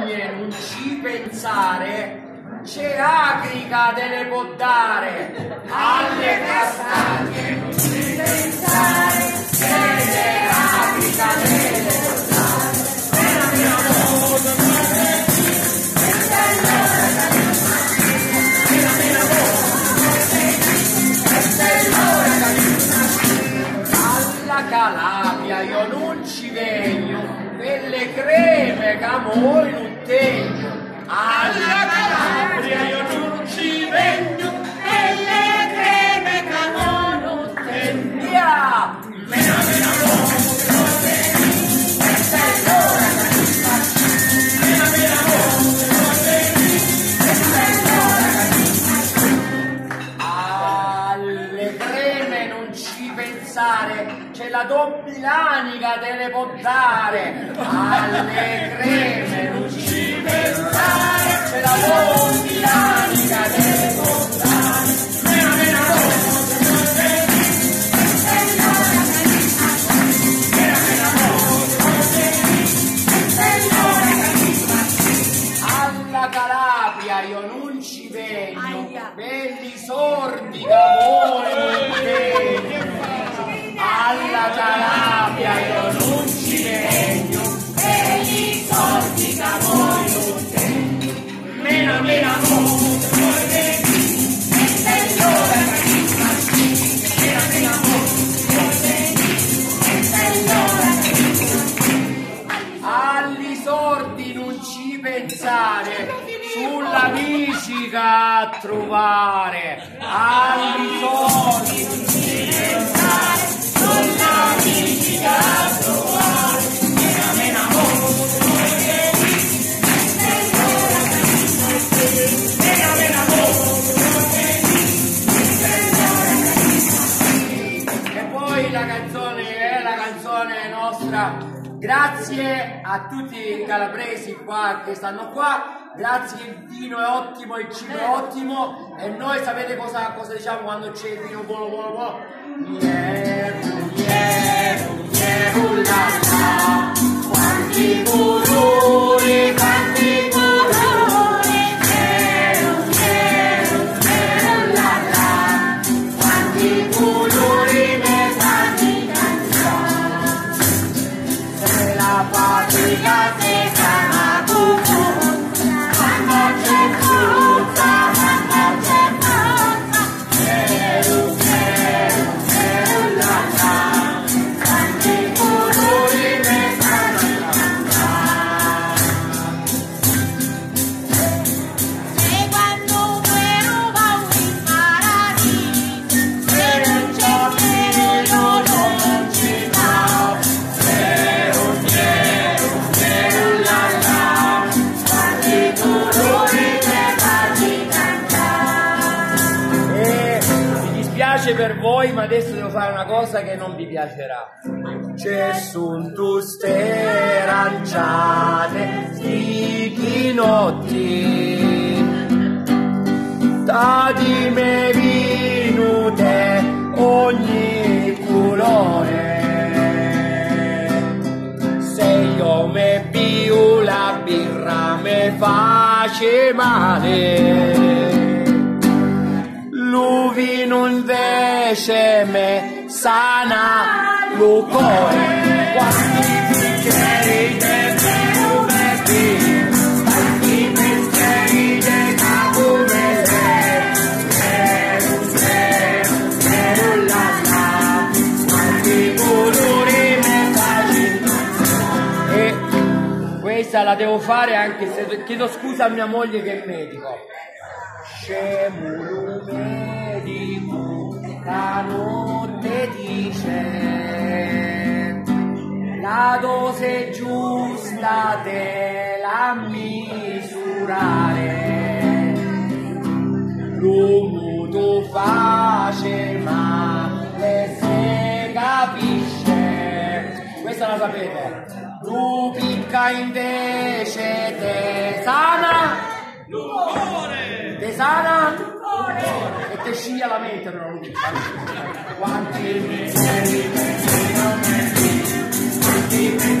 castagne non ci pensare, c'è acrica te ne può. Alle castagne non ci pensare, c'è acrica te ne può dare. Alla Calabria io non ci vengo, quelle creme che voi non tengo. Alla Calabria io non ci vengo, quelle creme che voi non tengo. Via! Mena, mena, alle creme non ci pensare, c'è la dobbilanica te le può dare. Alle creme vengo, belli sordi da voi non vengo. Alla Calabria io non ci vengo, bicica a trovare. Agli sordi canzone nostra. Grazie a tutti i calabresi qua che stanno qua, grazie il vino è ottimo, il cibo è ottimo e noi sapete cosa, cosa diciamo quando c'è il vino buono buono buono? Mieru, mieru, mieru la la, quanti colori, because voi, ma adesso devo fare una cosa che non vi piacerà. C'è sun tu ste ranciate, di notti, da di me venute ogni colore. Se io me più la birra me face male. Sana pensieri de capo me fai E questa la devo fare anche se chiedo scusa a mia moglie che è medico. Scemo lo medico, la notte dice. La dose giusta te la misurare. L'uomo tu face male se capisce. Questa la sapete. Tu picca invece te. Sana Sara e te sciglia la mente però lui quanti pensieri quanti pensieri